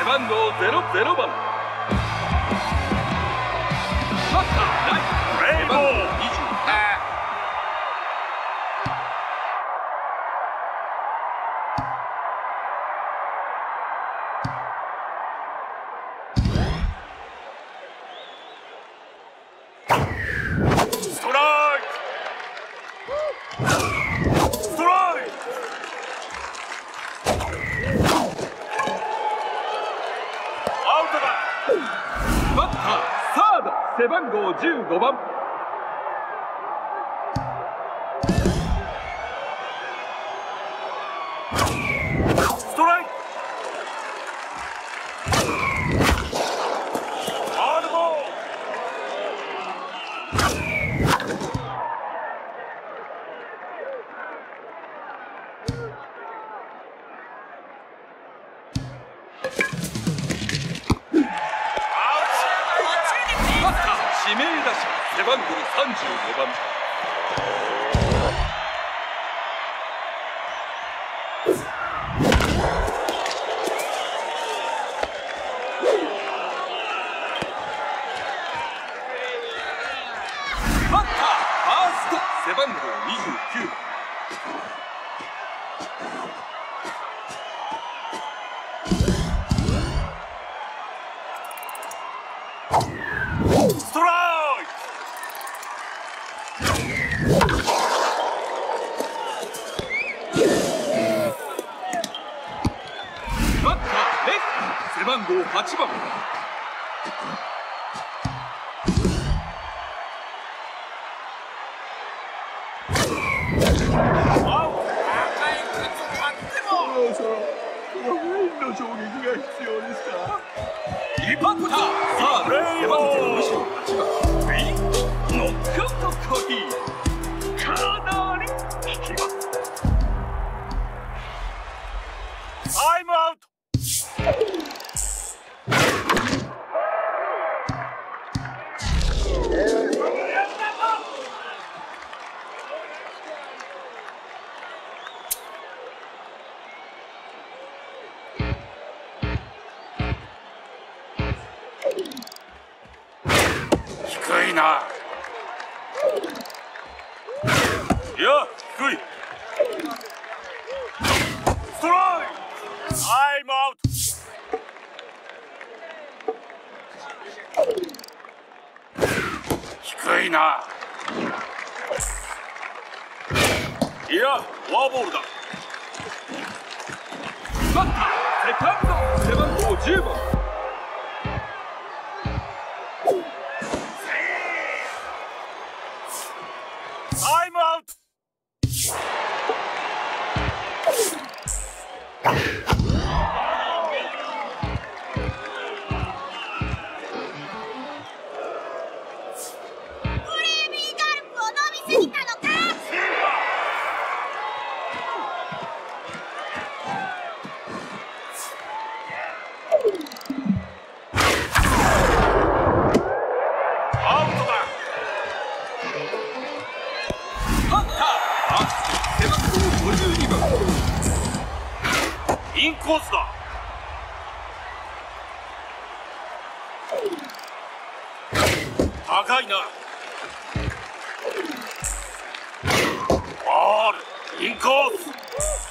背番号00番。背番号8番リパッタさあレイバン Come on! Levanta! Levanta! 高いな。ボールインコース。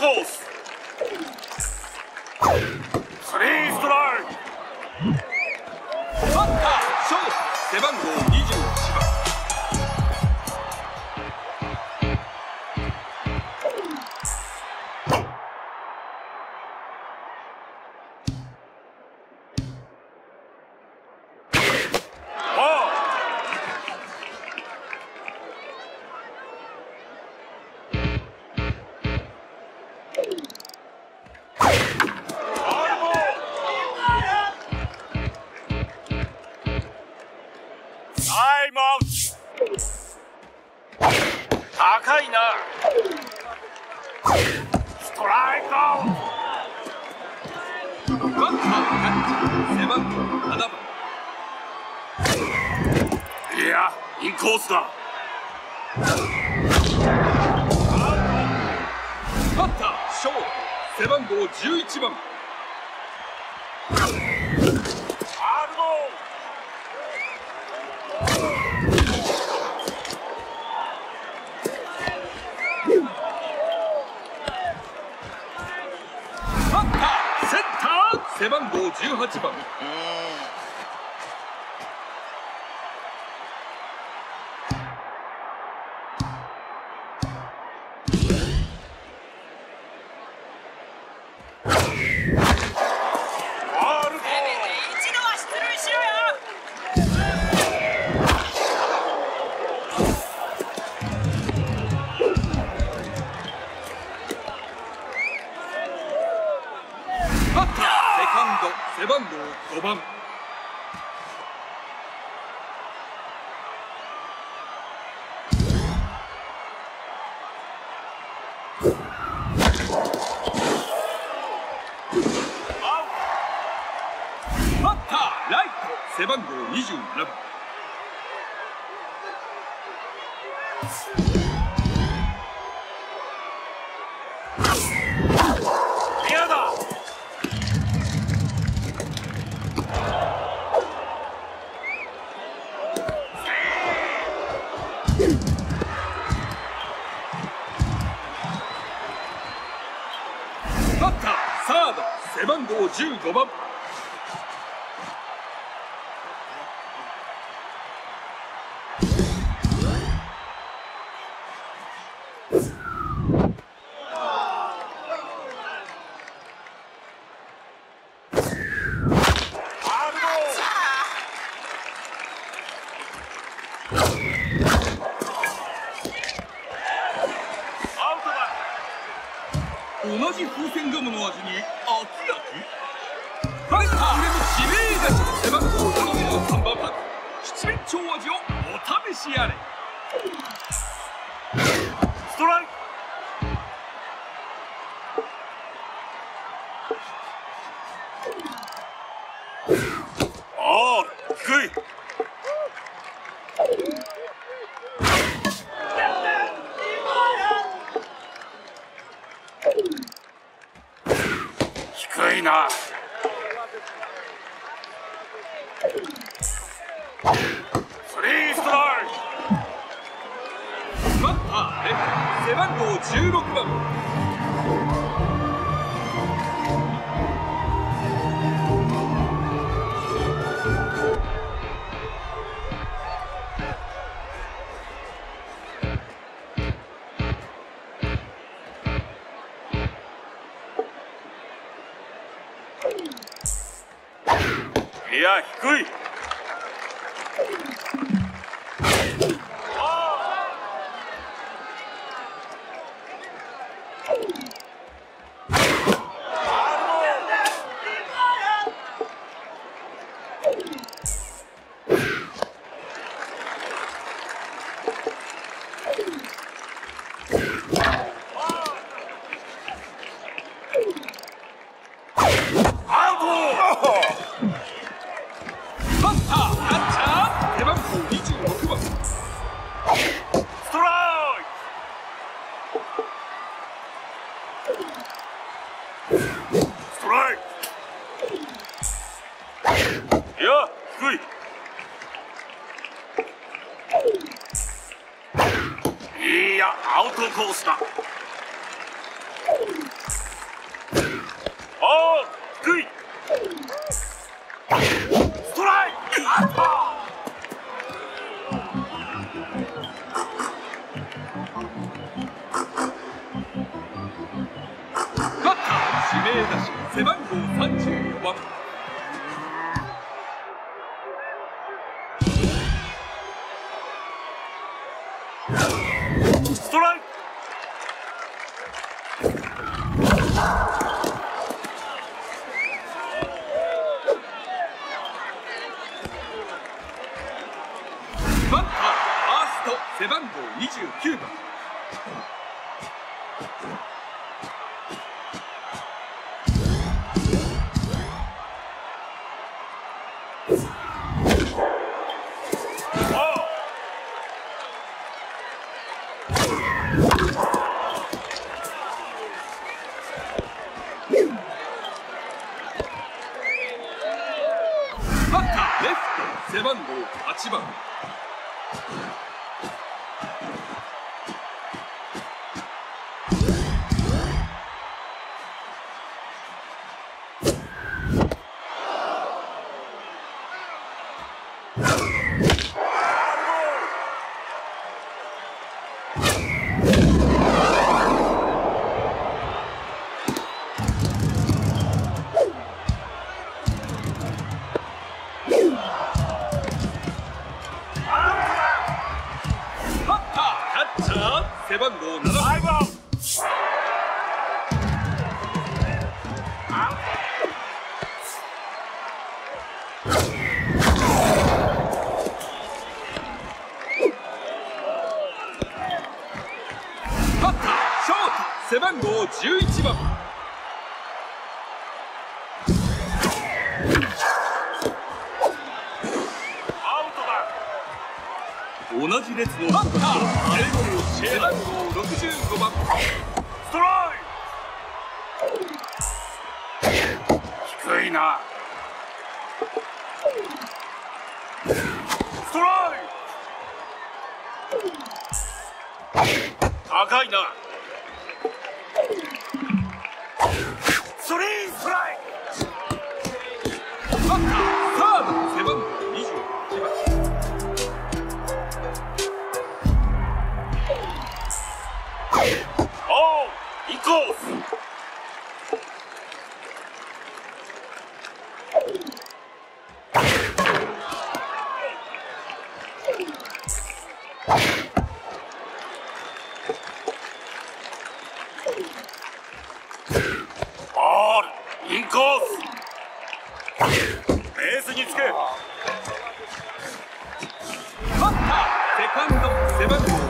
close. ストライクアウバッターキャッチ背番号7番いやイン。コースだバッターショート背番号11番アールドバッターセンター背番号18番。Yes! じ風船ガムの味に飽き飽きファイター上の指名打者背番号7の3番パ七面鳥味をお試しあれ。番号16番。いや低い。ー指名打者背番号34番 Oh! Tango ストライク高いな。スリーストライク taekwondo,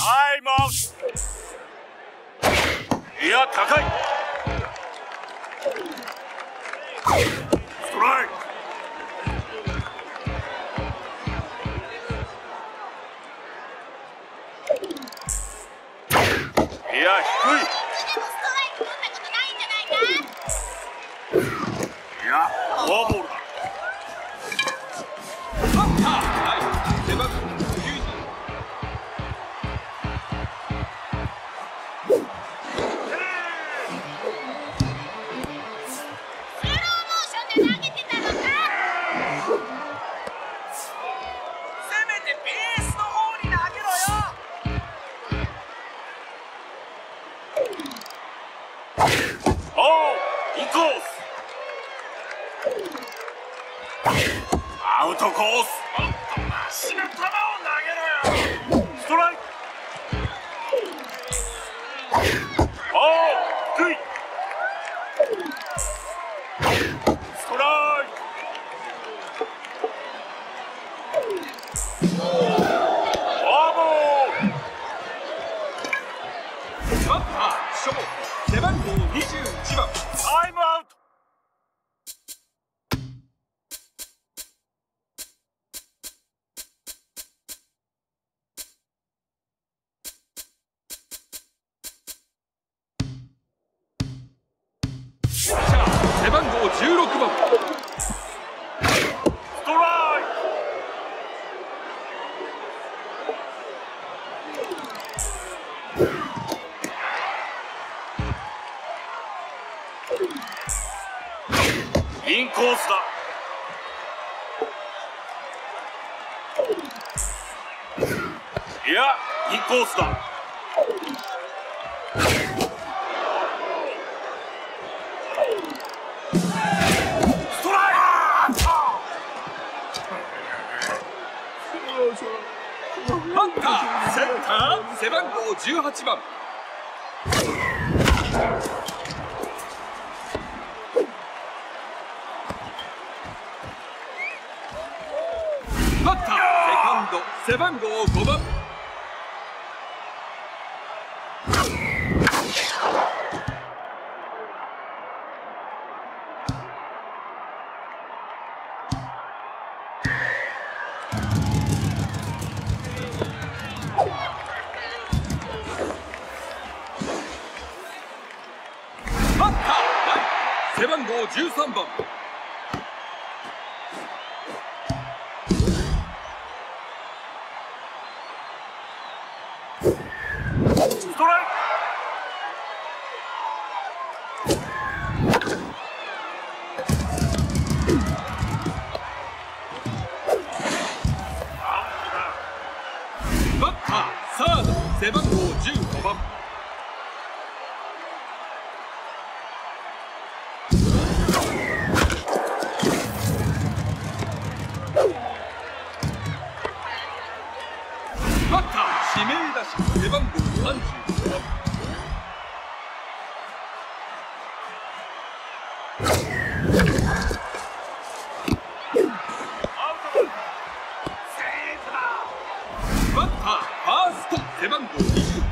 はいもう。いや高い。Hulk 久保ストライクインコースだ。いやインコースだ。センター背番号18番。バッターセカンド背番号5番。スト背番号20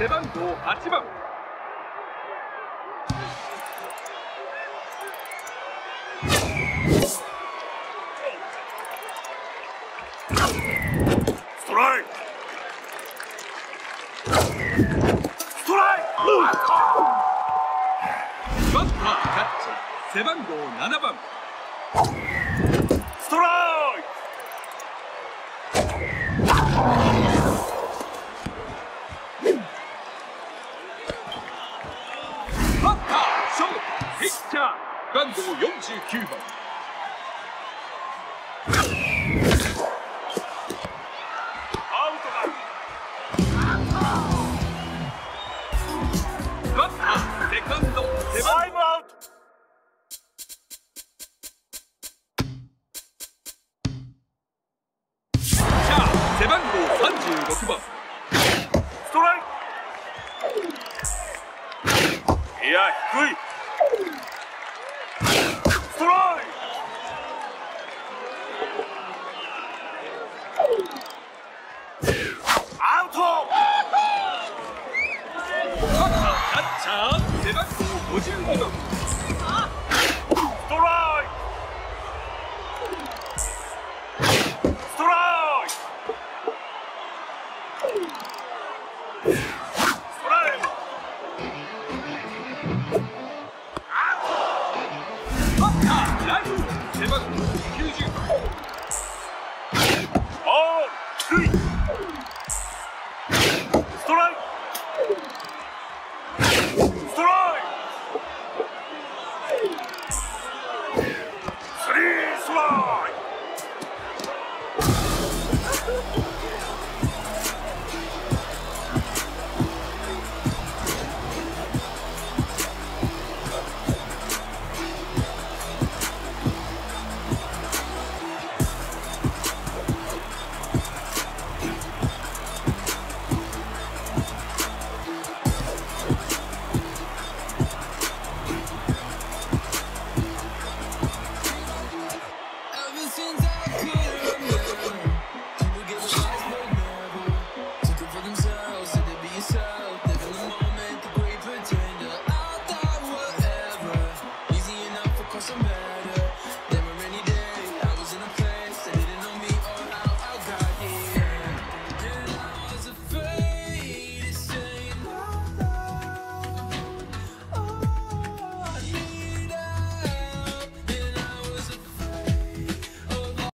背番号8番。背番号7番。